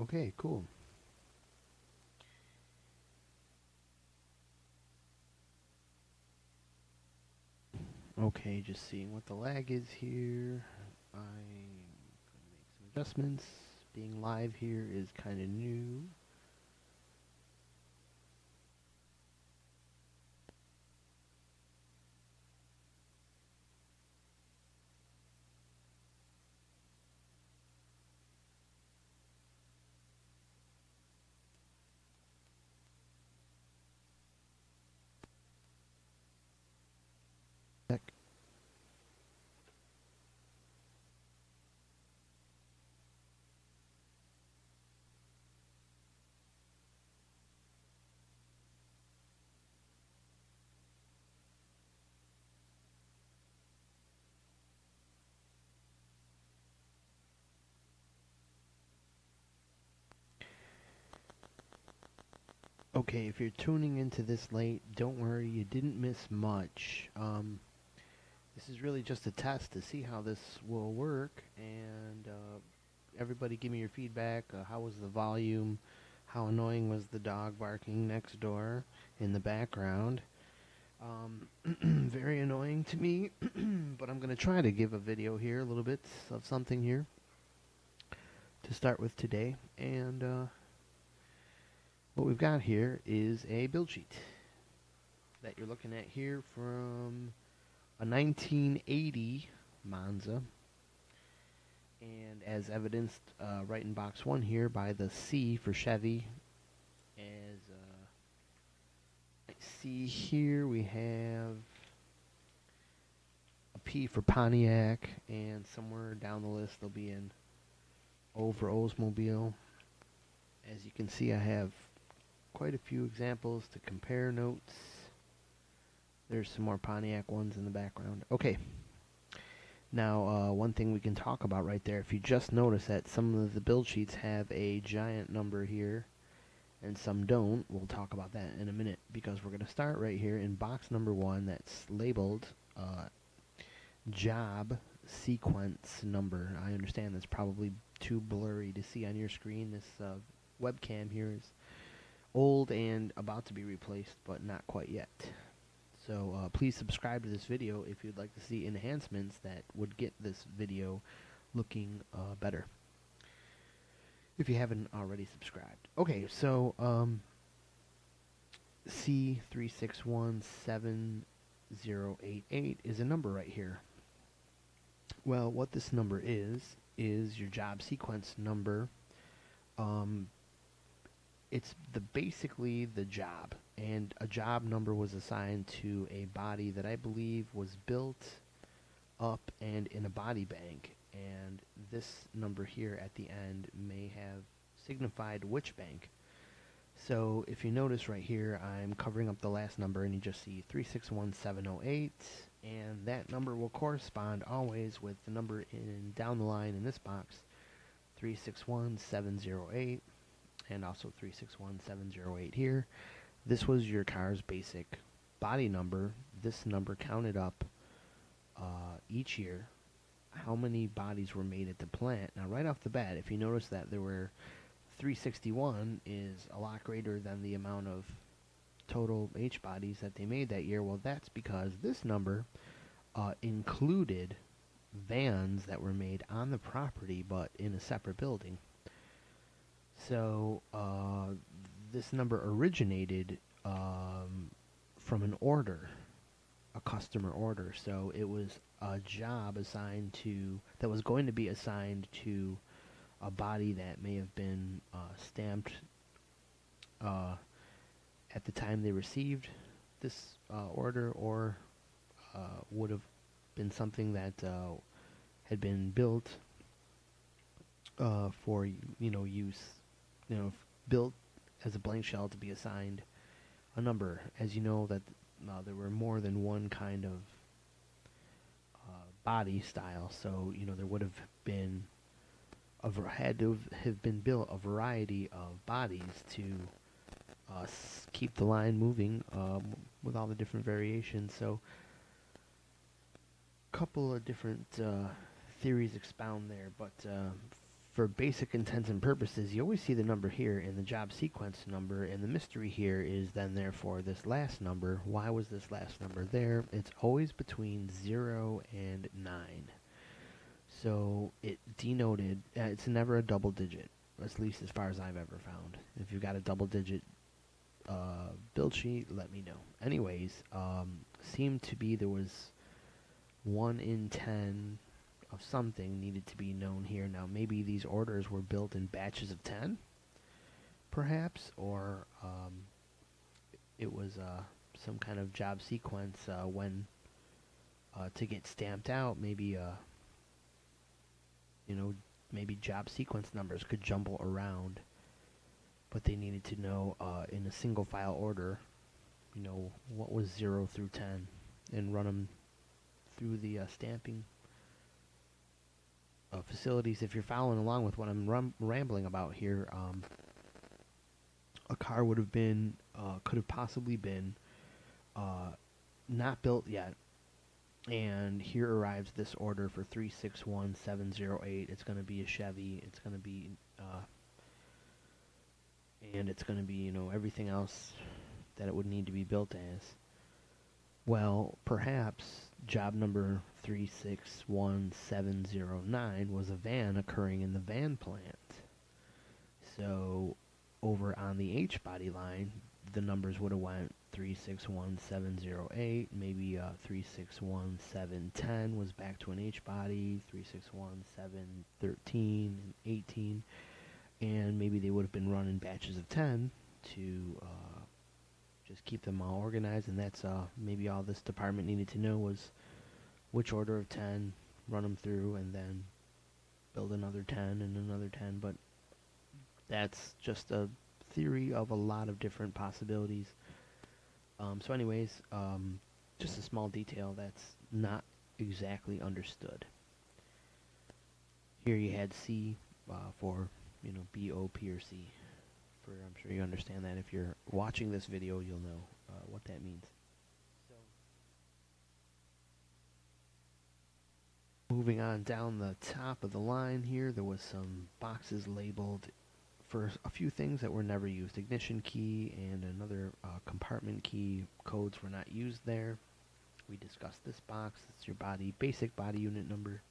Okay, cool. Okay, just seeing what the lag is here. I'm gonna make some adjustments. Being live here is kind of new. Okay, if you're tuning into this late, don't worry, you didn't miss much. Um, this is really just a test to see how this will work, and uh, everybody give me your feedback. Uh, how was the volume? How annoying was the dog barking next door in the background? Um, very annoying to me, but I'm going to try to give a video here, a little bit of something here to start with today, and uh, what we've got here is a build sheet that you're looking at here from a 1980 Monza. And as evidenced uh, right in box one here by the C for Chevy as uh, I see here we have a P for Pontiac and somewhere down the list there'll be an O for Oldsmobile. As you can see I have quite a few examples to compare notes. There's some more Pontiac ones in the background. Okay. Now, uh, one thing we can talk about right there, if you just notice that some of the build sheets have a giant number here and some don't, we'll talk about that in a minute because we're going to start right here in box number one that's labeled uh, job sequence number. I understand that's probably too blurry to see on your screen. This uh, webcam here is old and about to be replaced, but not quite yet. So uh, please subscribe to this video if you'd like to see enhancements that would get this video looking uh, better. If you haven't already subscribed. Okay, so um, C361708 is a number right here. Well, what this number is, is your job sequence number um, it's the basically the job, and a job number was assigned to a body that I believe was built up and in a body bank, and this number here at the end may have signified which bank. So if you notice right here, I'm covering up the last number, and you just see 361708, and that number will correspond always with the number in down the line in this box, 361708 and also 361708 here. This was your car's basic body number. This number counted up uh, each year how many bodies were made at the plant. Now, right off the bat, if you notice that there were 361 is a lot greater than the amount of total H bodies that they made that year. Well, that's because this number uh, included vans that were made on the property but in a separate building. So uh, this number originated um, from an order, a customer order. So it was a job assigned to that was going to be assigned to a body that may have been uh, stamped uh, at the time they received this uh, order, or uh, would have been something that uh, had been built for you know use you know, built as a blank shell to be assigned a number. As you know, that uh, there were more than one kind of uh, body style, so you know there would have been a ver- had to have been built a variety of bodies to uh, keep the line moving um, with all the different variations. So, a couple of different uh, theories expound there, but uh, for basic intents and purposes, you always see the number here in the job sequence number, and the mystery here is then therefore this last number. Why was this last number there? It's always between 0 and 9. So it denoted, uh, it's never a double digit, at least as far as I've ever found. If you've got a double digit uh, build sheet, let me know. Anyways, um, seemed to be there was 1 in 10 of something needed to be known here. Now, maybe these orders were built in batches of 10, perhaps, or um, it was uh, some kind of job sequence uh, when uh, to get stamped out, maybe, uh, you know, maybe job sequence numbers could jumble around, but they needed to know uh, in a single file order, you know, what was 0 through 10 and run them through the uh, stamping uh, facilities, if you're following along with what I'm rum- rambling about here, um, a car would have been, uh, could have possibly been, uh, not built yet. And here arrives this order for 361708. It's going to be a Chevy. It's going to be, uh, and it's going to be, you know, everything else that it would need to be built as. Well, perhaps job number 361709 was a van occurring in the van plant. So over on the H body line, the numbers would have went 361708, maybe uh, 361710 was back to an H body, 361713 and 18, and maybe they would have been running batches of 10 to uh, just keep them all organized, and that's uh, maybe all this department needed to know was which order of 10, run them through, and then build another 10 and another 10. But that's just a theory of a lot of different possibilities. Um, so, anyways, um, just a small detail that's not exactly understood. Here you had C uh, for, you know, B, O, P, or C for I'm sure you understand that. If you're watching this video, you'll know uh, what that means. Moving on down the top of the line here, there was some boxes labeled for a few things that were never used. Ignition key and another uh, compartment key codes were not used there. We discussed this box. It's your body basic body unit number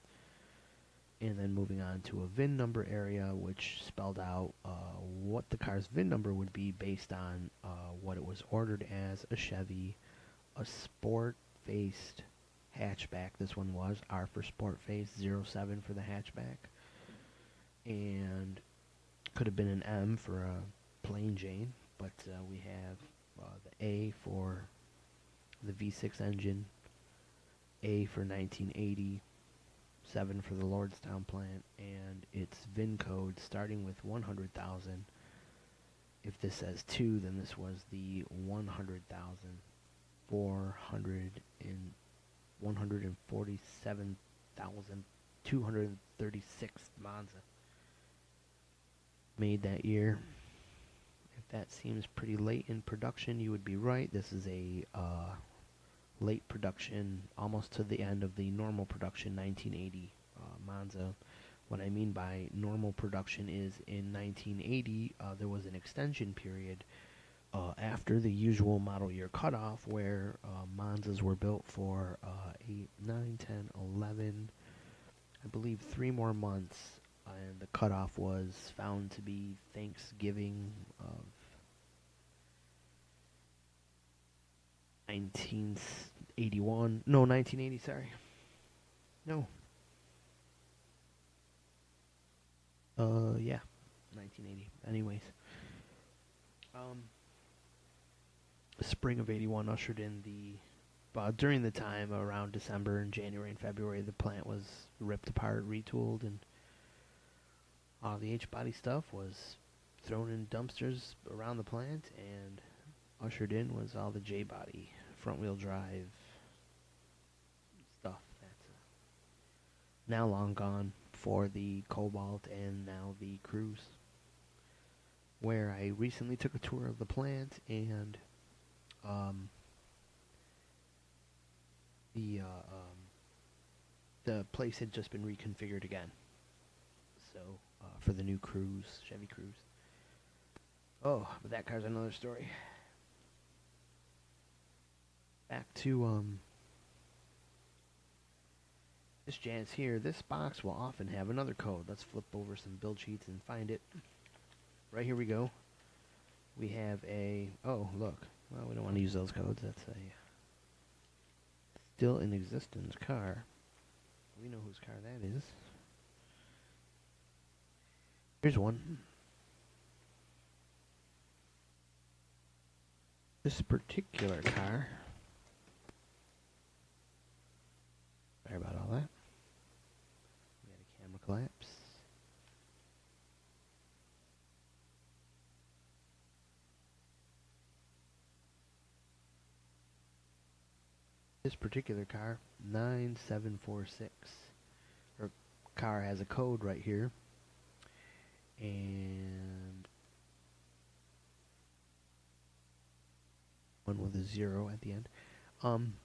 and then moving on to a VIN number area, which spelled out uh, what the car's VIN number would be based on uh, what it was ordered as a Chevy, a sport faced hatchback. This one was R for sport face, 07 for the hatchback, and could have been an M for a plain Jane, but uh, we have uh, the A for the V6 engine, A for 1980 seven for the Lordstown plant, and its VIN code starting with 100,000. If this says two, then this was the 100,400 and 147,236 Monza made that year. If that seems pretty late in production, you would be right. This is a uh, late production, almost to the end of the normal production 1980 uh, Monza. What I mean by normal production is in 1980 uh, there was an extension period uh, after the usual model year cutoff where uh, Monzas were built for uh, 8, 9, 10, 11, I believe three more months, and the cutoff was found to be Thanksgiving of 1981. No, 1980, sorry. No. Uh, yeah. 1980. Anyways. Um, spring of 81 ushered in the. Uh, during the time around December and January and February, the plant was ripped apart, retooled, and all the H body stuff was thrown in dumpsters around the plant, and ushered in was all the J body front wheel drive stuff that's uh, now long gone for the Cobalt and now the Cruze. Where I recently took a tour of the plant and um, the uh, um, the place had just been reconfigured again. So uh, for the new Cruze, Chevy Cruze. Oh, but that car's another story. Back to um this jazz here. This box will often have another code. Let's flip over some build sheets and find it. Right here we go. We have a oh look. Well, we don't want to use those codes. That's a still in existence car. We know whose car that is. Here's one. This particular car. Sorry about all that. We had a camera collapse. This particular car, 9746. Her car has a code right here. And one with a zero at the end. Um,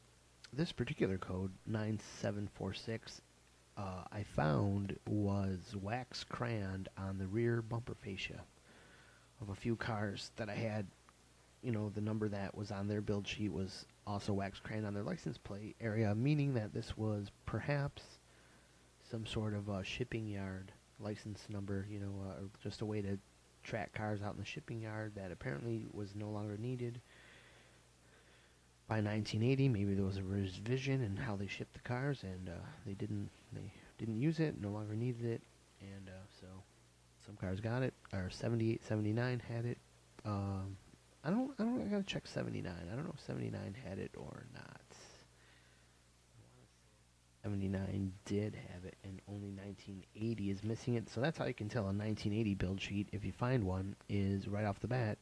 this particular code, 9746, uh, I found was wax crayoned on the rear bumper fascia of a few cars that I had. You know, the number that was on their build sheet was also wax crayoned on their license plate area, meaning that this was perhaps some sort of a shipping yard license number, you know, uh, just a way to track cars out in the shipping yard that apparently was no longer needed by 1980 maybe there was a revision in how they shipped the cars and uh, they didn't they didn't use it no longer needed it and uh, so some cars got it or 78 79 had it um, I don't I don't I gotta check 79 I don't know if 79 had it or not 79 did have it and only 1980 is missing it so that's how you can tell a 1980 build sheet if you find one is right off the bat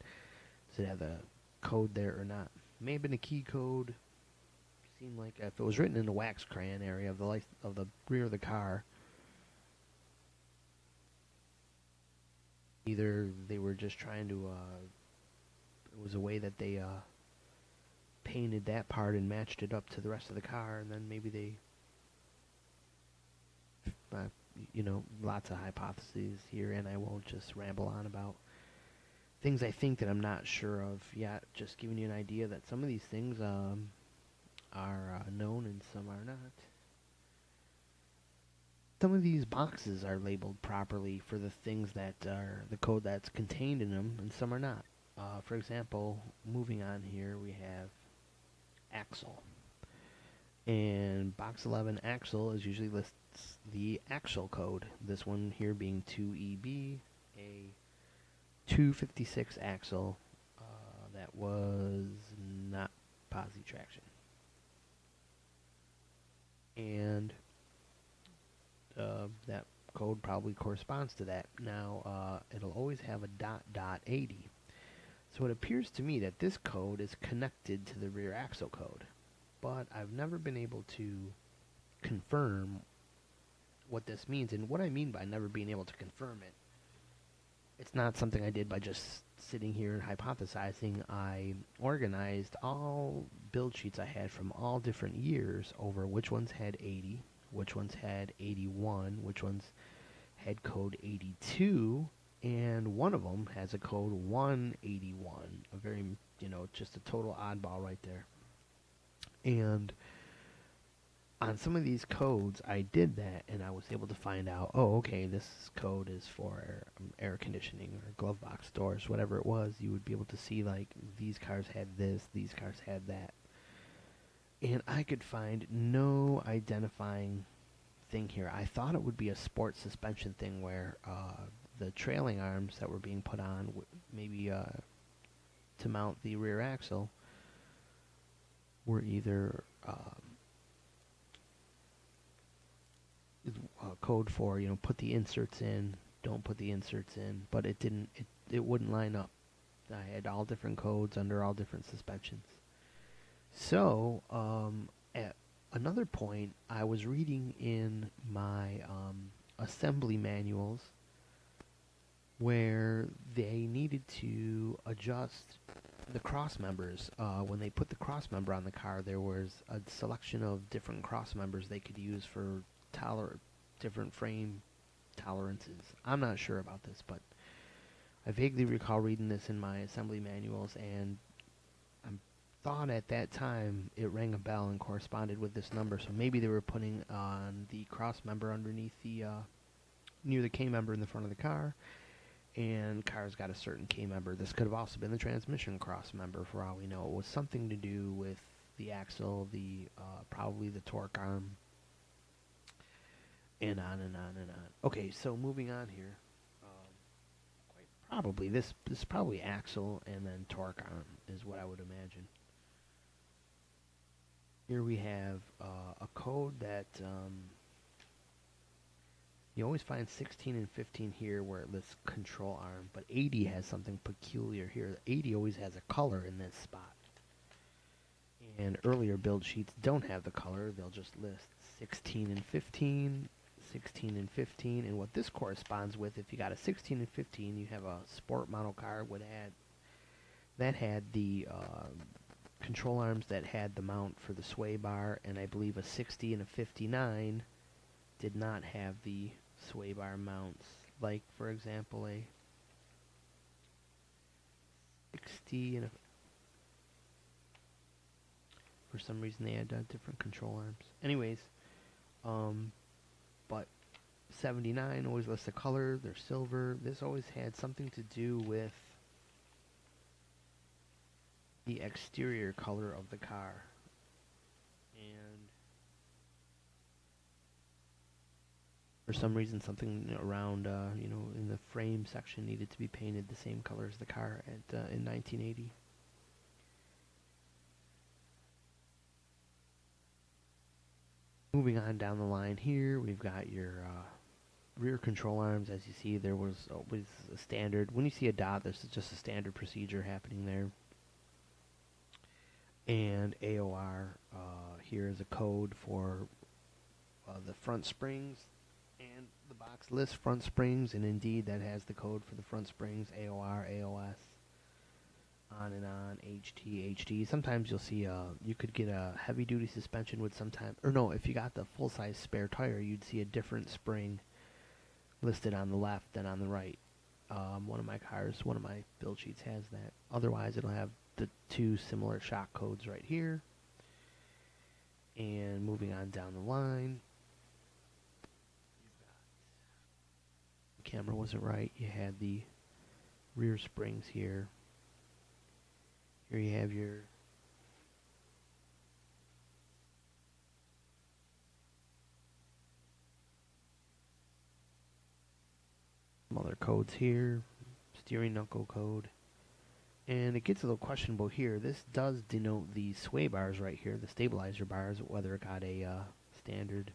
does it have the code there or not may have been a key code. Seemed like if it was written in the wax crayon area of the life of the rear of the car, either they were just trying to. Uh, it was a way that they uh, painted that part and matched it up to the rest of the car, and then maybe they. Uh, you know, lots of hypotheses here, and I won't just ramble on about things I think that I'm not sure of yet. Just giving you an idea that some of these things um, are uh, known and some are not. Some of these boxes are labeled properly for the things that are the code that's contained in them, and some are not. Uh, for example, moving on here, we have axle. And box 11 axle is usually lists the axle code. This one here being 2EB, a 256 axle uh, that was not posi traction. And uh, that code probably corresponds to that. Now, uh, it'll always have a dot dot 80. So it appears to me that this code is connected to the rear axle code. But I've never been able to confirm what this means. And what I mean by never being able to confirm it it's not something I did by just sitting here and hypothesizing. I organized all build sheets I had from all different years over which ones had 80, which ones had 81, which ones had code 82, and one of them has a code 181. A very, you know, just a total oddball right there. And on some of these codes, I did that, and I was able to find out, oh, okay, this code is for um, air conditioning or glove box doors, whatever it was. You would be able to see like these cars had this, these cars had that, and I could find no identifying thing here. I thought it would be a sport suspension thing where uh, the trailing arms that were being put on, maybe uh, to mount the rear axle, were either um, uh, code for you know put the inserts in, don't put the inserts in, but it didn't. It it wouldn't line up. I had all different codes under all different suspensions. So um, at another point, I was reading in my um, assembly manuals where they needed to adjust the cross members. Uh, when they put the cross member on the car, there was a selection of different cross members they could use for toler- different frame tolerances. I'm not sure about this, but I vaguely recall reading this in my assembly manuals, and I thought at that time it rang a bell and corresponded with this number. So maybe they were putting on the cross member underneath the uh, near the K member in the front of the car, and cars got a certain K member. This could have also been the transmission cross member, for all we know. It was something to do with the axle, the uh, probably the torque arm, and on and on and on. Okay, so moving on here. Um, probably this this is probably axle and then torque arm is what I would imagine. Here we have uh, a code that um, you always find 16 and 15 here where it lists control arm, but 80 has something peculiar here. 80 always has a color in this spot. And earlier build sheets don't have the color, they'll just list 16 and 15, 16 and 15, and what this corresponds with, if you got a 16 and 15, you have a sport model car would add that had the uh, control arms that had the mount for the sway bar, and I believe a 60 and a 59 did not have the sway bar mounts. Like, for example, a 60 and a for some reason they had uh, different control arms. Anyways, um, but 79 always lists the color. They're silver. This always had something to do with the exterior color of the car. For some reason something around uh, you know in the frame section needed to be painted the same color as the car at uh, in 1980. Moving on down the line here, we've got your uh, rear control arms. As you see, there was always a standard. When you see a dot, there's just a standard procedure happening there. And AOR uh, here is a code for uh, the front springs box lists front springs, and indeed that has the code for the front springs, AOR, AOS, on and on, HT. Sometimes you'll see, uh, you could get a heavy duty suspension with sometimes, or no, if you got the full size spare tire, you'd see a different spring listed on the left than on the right. Um, one of my cars, one of my build sheets has that. Otherwise, it'll have the two similar shock codes right here. And moving on down the line, camera wasn't right. You had the rear springs here. Here you have your other codes here, steering knuckle code. And it gets a little questionable here. This does denote the sway bars right here, the stabilizer bars, whether it got a uh, standard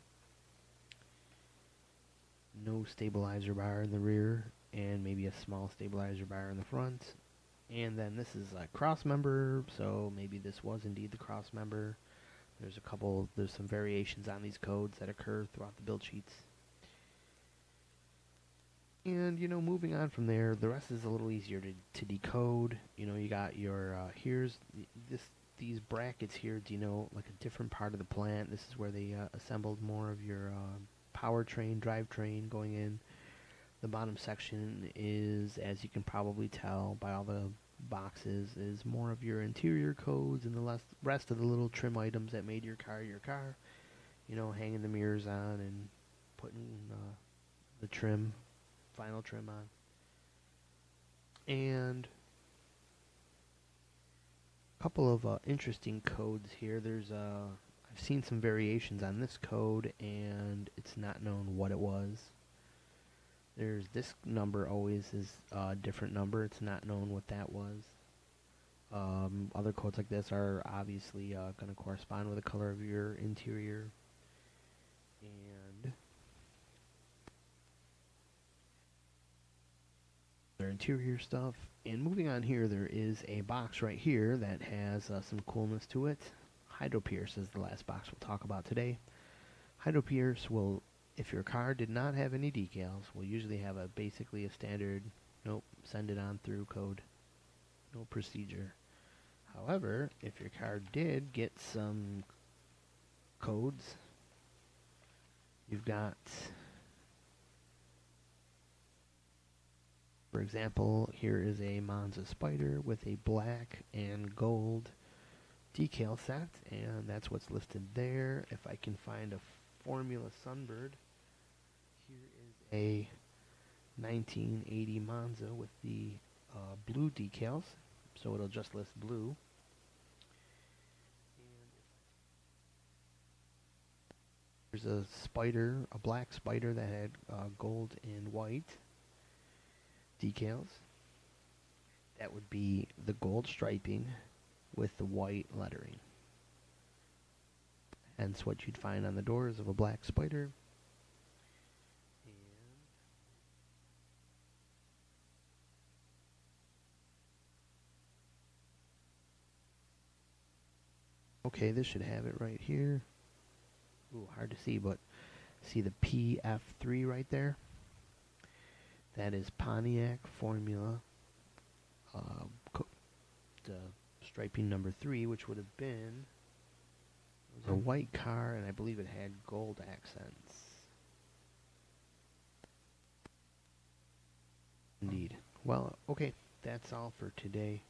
no stabilizer bar in the rear and maybe a small stabilizer bar in the front. And then this is a cross member, so maybe this was indeed the cross member. There's a couple, there's some variations on these codes that occur throughout the build sheets. And, you know, moving on from there, the rest is a little easier to, to decode. You know, you got your, uh, here's this, these brackets here denote you know, like a different part of the plant. This is where they uh, assembled more of your, uh, powertrain, drivetrain going in. The bottom section is, as you can probably tell by all the boxes, is more of your interior codes and the rest of the little trim items that made your car your car. You know, hanging the mirrors on and putting uh, the trim, final trim on. And a couple of uh, interesting codes here. There's a uh, seen some variations on this code and it's not known what it was. There's this number always is a different number. It's not known what that was. Um, other codes like this are obviously uh, going to correspond with the color of your interior. And their interior stuff. And moving on here, there is a box right here that has uh, some coolness to it. Hydro-Pierce is the last box we'll talk about today. Hydro-Pierce will, if your car did not have any decals, will usually have a basically a standard, nope, send it on through code, no procedure. However, if your car did get some codes, you've got For example, here is a Monza Spyder with a black and gold decal set, and that's what's listed there. If I can find a Formula Sunbird, here is a 1980 Monza with the uh, blue decals, so it'll just list blue. There's a spyder, a black spyder that had uh, gold and white decals. That would be the gold striping with the white lettering. Hence what you'd find on the doors of a black spyder. Okay, this should have it right here. Ooh, hard to see, but see the PF3 right there? That is Pontiac Formula uh, the striping number 3, which would have been a hmm. white car, and I believe it had gold accents. Indeed. Well, okay, that's all for today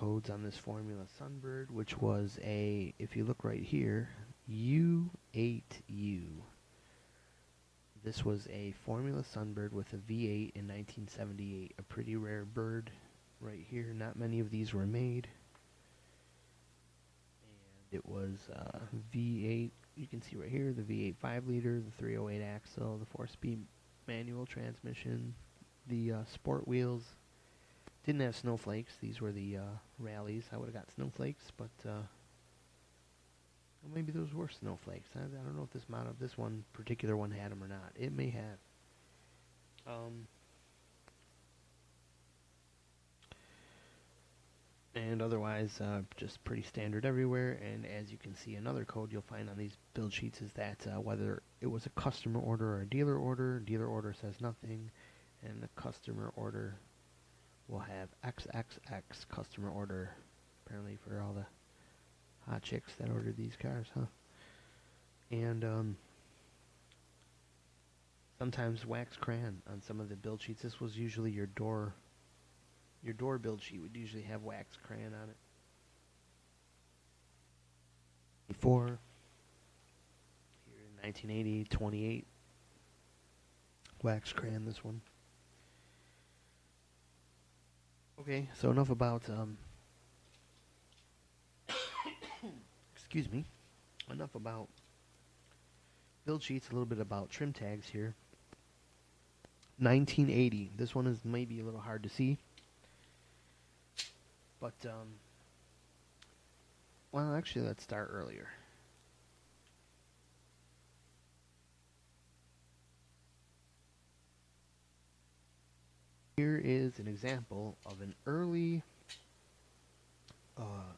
codes on this Formula Sunbird, which was a, if you look right here, U8U. This was a Formula Sunbird with a V8 in 1978, a pretty rare bird right here. Not many of these were made. And it was uh, V8, you can see right here, the V8 5 liter, the 308 axle, the 4 speed manual transmission, the uh, sport wheels, didn't have snowflakes. These were the uh, rallies. I would have got snowflakes, but uh, maybe those were snowflakes. I, I, don't know if this model, this one particular one had them or not. It may have. Um, and otherwise, uh, just pretty standard everywhere. And as you can see, another code you'll find on these build sheets is that uh, whether it was a customer order or a dealer order, dealer order says nothing, and the customer order we'll have XXX customer order. Apparently for all the hot chicks that ordered these cars, huh? And um, sometimes wax crayon on some of the build sheets. This was usually your door. Your door build sheet would usually have wax crayon on it. Before here in 1980, 28 wax crayon. This one. Okay, so enough about um, excuse me. Enough about build sheets. A little bit about trim tags here. 1980. This one is maybe a little hard to see, but um, well, actually, let's start earlier. Here is an example of an early uh,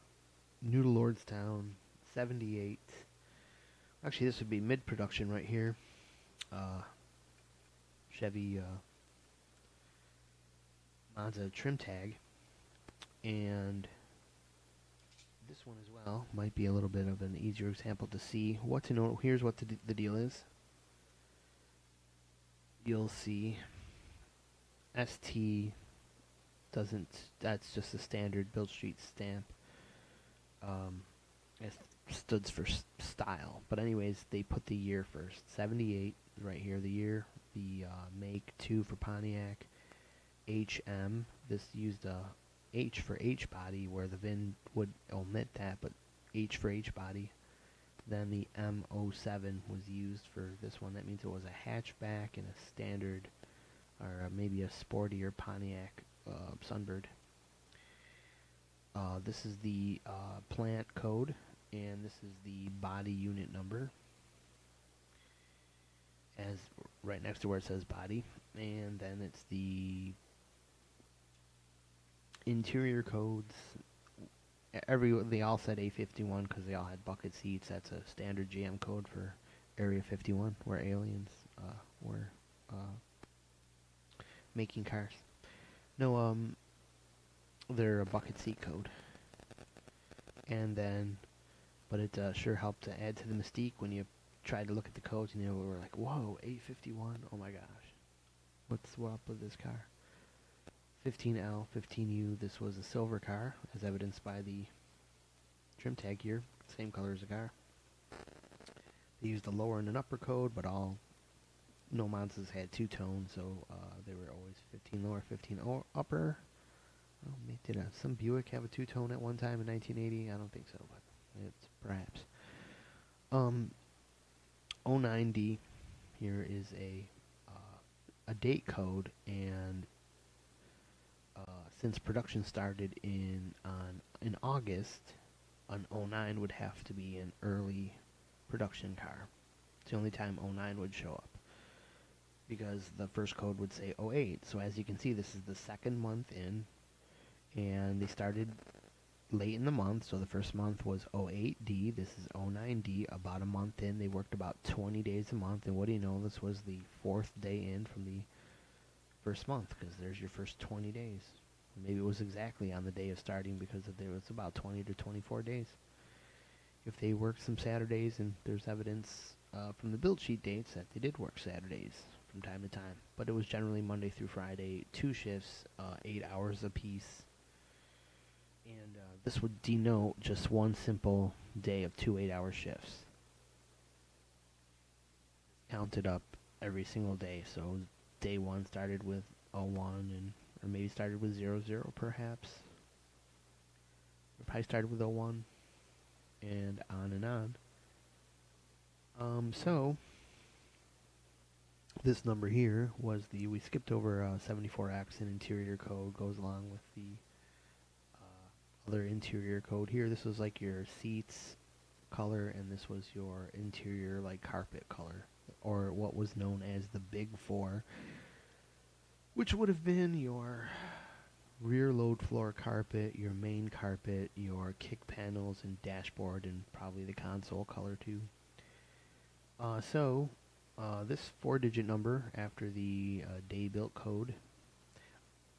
New Lordstown 78. Actually, this would be mid-production right here. Uh, Chevy uh, Monza trim tag. And this one as well might be a little bit of an easier example to see. What to know, here's what the, the deal is. You'll see ST doesn't, that's just a standard build sheet stamp. Um, it stood for style. But anyways, they put the year first. 78, right here, the year. The uh, make 2 for Pontiac. HM, this used a H for H body, where the VIN would omit that, but H for H body. Then the M07 was used for this one. That means it was a hatchback and a standard or uh, maybe a sportier Pontiac uh, Sunbird. Uh, this is the uh, plant code, and this is the body unit number. As right next to where it says body, and then it's the interior codes. Every they all said A51 because they all had bucket seats. That's a standard GM code for Area 51, where aliens uh, were uh, making cars. No, um, they're a bucket seat code. And then, but it uh, sure helped to add to the mystique when you tried to look at the codes and you were like, whoa, 851, oh my gosh. What's what up with this car? 15L, 15U. This was a silver car, as evidenced by the trim tag here. Same color as the car. They used the lower and an upper code, but all no Monzas had two tones, so uh, they were always 15 lower, 15 upper. Oh, did a, some Buick have a two tone at one time in 1980? I don't think so, but it's perhaps. Um, 09D here is a uh, a date code, and since production started in on in August, an 09 would have to be an early production car. It's the only time 09 would show up because the first code would say 08. So as you can see, this is the second month in, and they started late in the month. So the first month was 08D. This is 09D. About a month in, they worked about 20 days a month. And what do you know? This was the fourth day in from the first month because there's your first 20 days. Maybe it was exactly on the day of starting because there was about 20 to 24 days. If they worked some Saturdays, and there's evidence uh, from the build sheet dates that they did work Saturdays from time to time, but it was generally Monday through Friday, two shifts, uh, eight hours apiece. And uh, this would denote just one simple day of two eight-hour shifts. Counted up every single day. So day one started with a 01 and or maybe started with 00 perhaps. Or probably started with 01 and on and on. Um, so this number here was the we skipped over uh, 74X and interior code goes along with the uh, other interior code here. This was like your seats color and this was your interior like carpet color or what was known as the big four which would have been your rear load floor carpet, your main carpet, your kick panels and dashboard, and probably the console color too. Uh, so, uh, this four-digit number after the uh, day built code,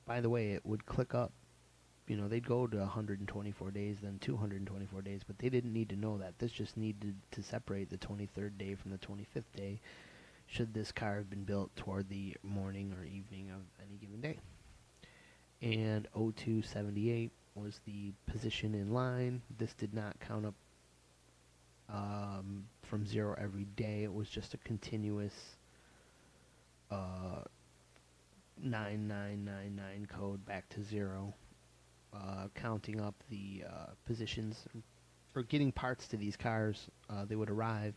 by the way, it would click up. You know, they'd go to 124 days, then 224 days, but they didn't need to know that. This just needed to separate the 23rd day from the 25th day should this car have been built toward the morning or evening of any given day. And 0278 was the position in line. This did not count up um, from zero every day. It was just a continuous uh, 9999 code back to zero, uh, counting up the uh, positions or getting parts to these cars. Uh, they would arrive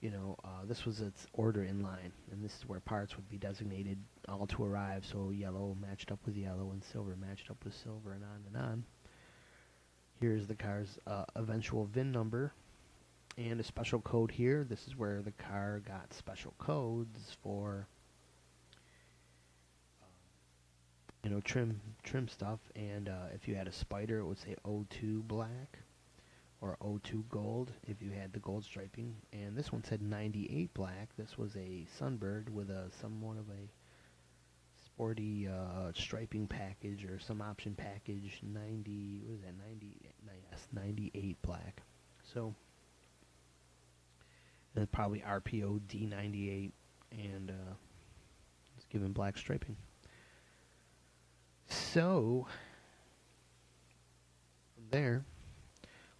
you know, uh, this was its order in line, and this is where parts would be designated all to arrive. So yellow matched up with yellow, and silver matched up with silver, and on and on. Here's the car's uh, eventual VIN number, and a special code here. This is where the car got special codes for, you know, trim trim stuff. And uh, if you had a spyder, it would say O2 black or 02 gold if you had the gold striping. And this one said 98 black. This was a Sunbird with a somewhat of a sporty uh, striping package or some option package. 90, what is that? 90, yes, 98 black. So, and probably RPO D98 and uh, it's given black striping. So, from there,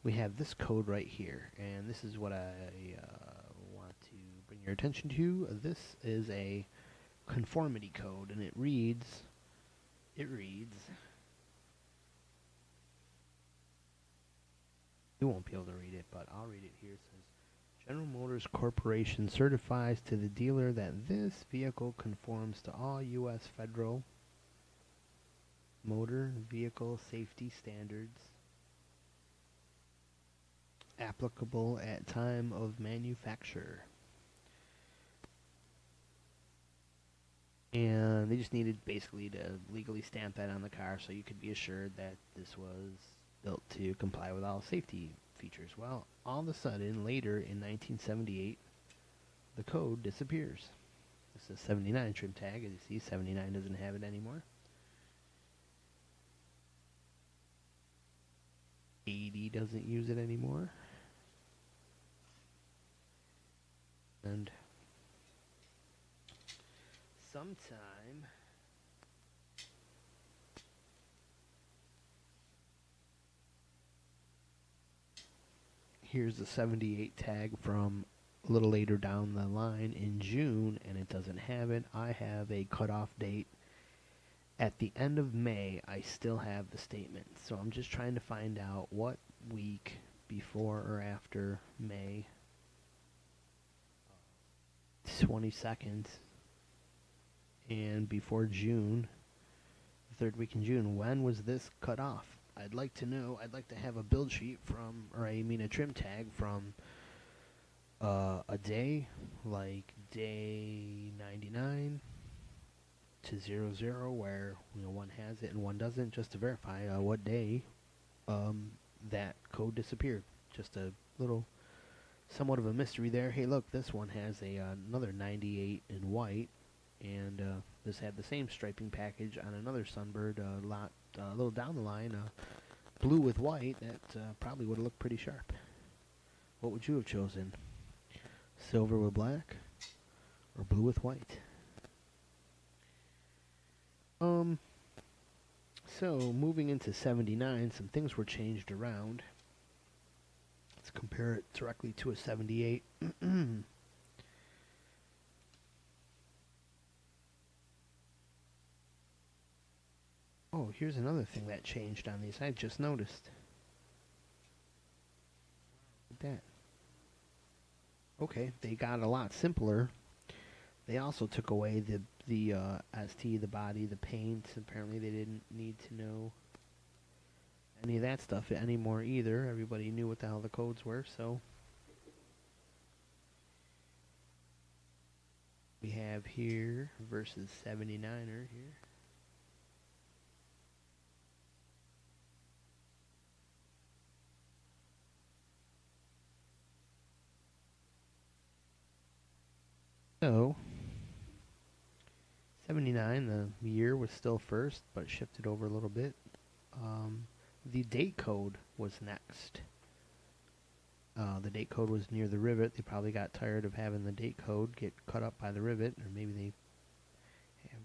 we have this code right here, and this is what I uh, want to bring your attention to. This is a conformity code, and it reads, it reads, you won't be able to read it, but I'll read it here. It says, General Motors Corporation certifies to the dealer that this vehicle conforms to all U.S. federal motor vehicle safety standards applicable at time of manufacture. And they just needed basically to legally stamp that on the car so you could be assured that this was built to comply with all safety features. Well, all of a sudden, later in 1978, the code disappears. This is 79 trim tag. As you see, 79 doesn't have it anymore. 80 doesn't use it anymore. Sometime. Here's the 78 tag from a little later down the line in June, and it doesn't have it. I have a cutoff date at the end of May. I still have the statement, so I'm just trying to find out what week before or after May 22nd and before June, the third week in June, when was this cut off? I'd like to know. I'd like to have a build sheet from, or I mean a trim tag from uh, a day, like day 99 to 00, where you know one has it and one doesn't, just to verify uh, what day um, that code disappeared. Just a little, somewhat of a mystery there. Hey, look, this one has a uh, another 98 in white, and uh, this had the same striping package on another Sunbird uh, lot uh, a little down the line, uh, blue with white. That uh, probably would have looked pretty sharp. What would you have chosen? Silver with black, or blue with white? Um. So moving into '79, some things were changed around. Let's compare it directly to a '78. Oh, here's another thing that changed on these. I just noticed. That. Okay, they got a lot simpler. They also took away the the uh, ST, the body, the paint. Apparently, they didn't need to know any of that stuff anymore either. Everybody knew what the hell the codes were, so we have here versus 79er here. So, 79, the year was still first, but shifted over a little bit. Um, the date code was next. Uh, the date code was near the rivet. They probably got tired of having the date code get cut up by the rivet, or maybe they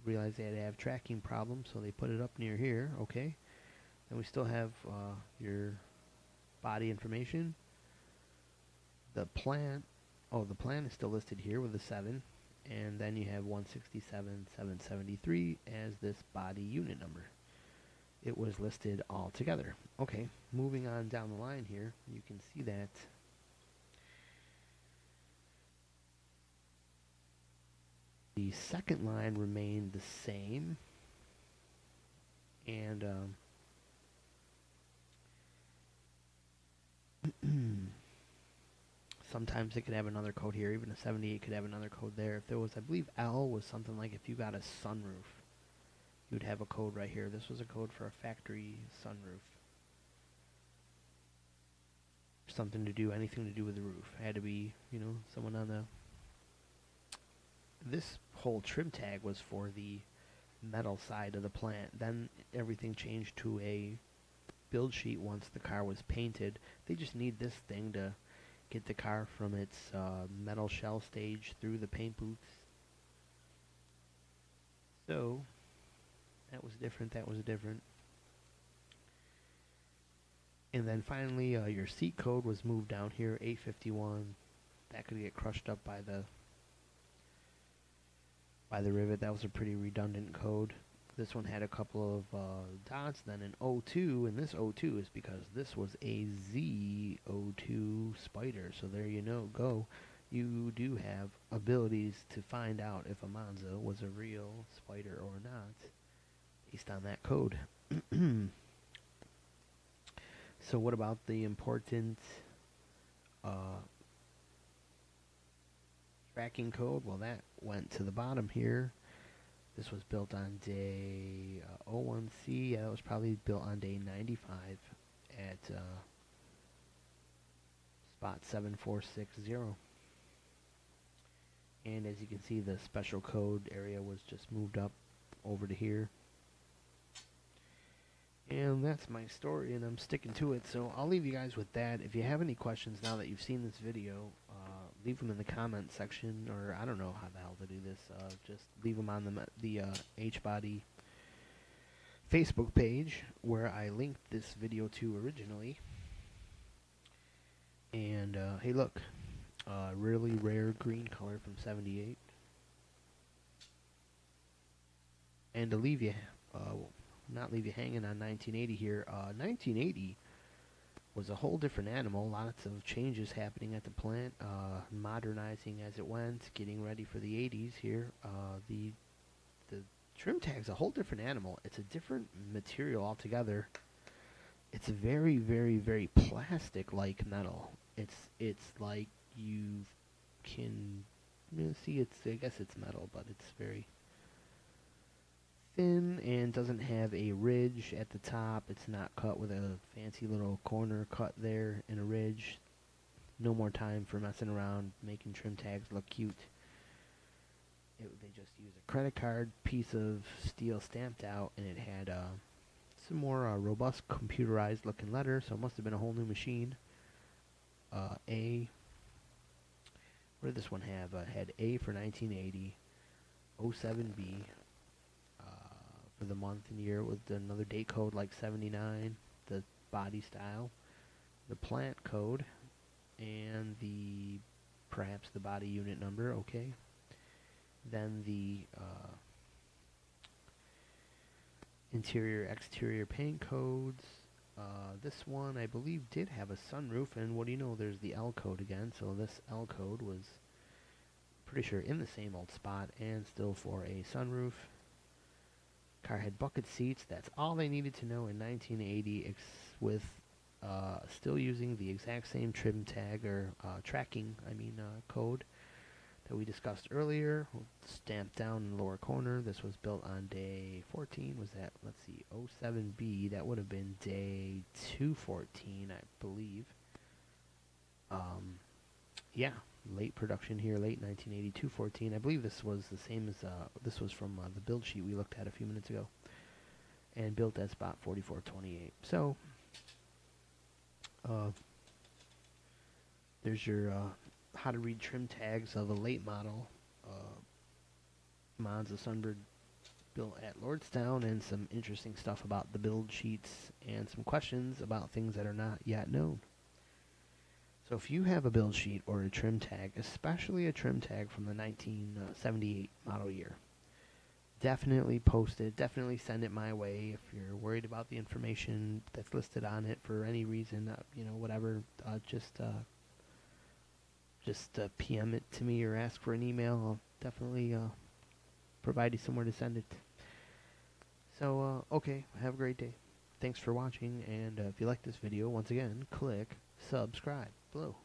realized they had to have tracking problems, so they put it up near here. Okay. Then we still have uh, your body information. The plant Oh, the plant is still listed here with a 7, and then you have 167, 773 as this body unit number. It was listed all together. Okay, moving on down the line here, you can see that the second line remained the same, and um, sometimes it could have another code here. Even a 78 could have another code there. If there was, I believe L was something like if you got a sunroof, you'd have a code right here. This was a code for a factory sunroof. Something to do, anything to do with the roof. It had to be, you know, someone on the... This whole trim tag was for the metal side of the plant. Then everything changed to a build sheet once the car was painted. They just need this thing to get the car from its uh, metal shell stage through the paint booths. So, that was different, that was different. And then finally, uh, your seat code was moved down here, 851. That could get crushed up by the by the rivet. That was a pretty redundant code. This one had a couple of uh, dots, then an O2, and this O2 is because this was a Z02 Spyder. So there you know, go. You do have abilities to find out if a Monza was a real Spyder or not, based on that code. so what about the important uh, tracking code? Well, that went to the bottom here. This was built on day uh, 01C. Yeah, that was probably built on day 95 at uh, spot 7460. And as you can see, the special code area was just moved up over to here. And that's my story, and I'm sticking to it. So I'll leave you guys with that. If you have any questions now that you've seen this video, uh, leave them in the comment section, or I don't know how the hell to do this. Uh, just leave them on the the uh, H body Facebook page where I linked this video to originally. And uh, hey, look, uh, really rare green color from '78. And to leave you, uh, not leave you hanging on 1980 here. 1980 uh, was a whole different animal. Lots of changes happening at the plant, uh, modernizing as it went, getting ready for the 80s here. Uh, the the trim tag's a whole different animal. It's a different material altogether. It's very, very, very plastic-like metal. It's it's like you can you know, see. It's I guess it's metal, but it's very thin and doesn't have a ridge at the top. It's not cut with a fancy little corner cut there in a ridge. No more time for messing around making trim tags look cute. It, they just used a credit card piece of steel stamped out and it had uh, some more uh, robust computerized looking letter so it must have been a whole new machine. Uh, a what did this one have? Uh, had A for 1980, 07B, for the month and year with another date code like 79, the body style, the plant code, and the perhaps the body unit number, okay. Then the uh, interior exterior paint codes. Uh, this one I believe did have a sunroof and what do you know there's the L code again so this L code was pretty sure in the same old spot and still for a sunroof Car had bucket seats. That's all they needed to know in 1980 with uh, still using the exact same trim tag or uh, tracking, I mean, uh, code that we discussed earlier. Stamped down in the lower corner. This was built on day 14. Was that, let's see, 07B. That would have been day 214, I believe. Um, yeah, late production here, late 1982 14. I believe this was the same as, uh, this was from uh, the build sheet we looked at a few minutes ago. And built at spot 4428. So, uh, there's your uh, how to read trim tags of a late model uh, Monza Sunbird built at Lordstown and some interesting stuff about the build sheets and some questions about things that are not yet known. So if you have a build sheet or a trim tag, especially a trim tag from the 1978 model year, definitely post it. Definitely send it my way if you're worried about the information that's listed on it for any reason. Uh, you know, whatever. Uh, just uh, just uh, PM it to me or ask for an email. I'll definitely uh, provide you somewhere to send it. So uh, okay, have a great day. Thanks for watching, and if you like this video, once again, click subscribe. Blue.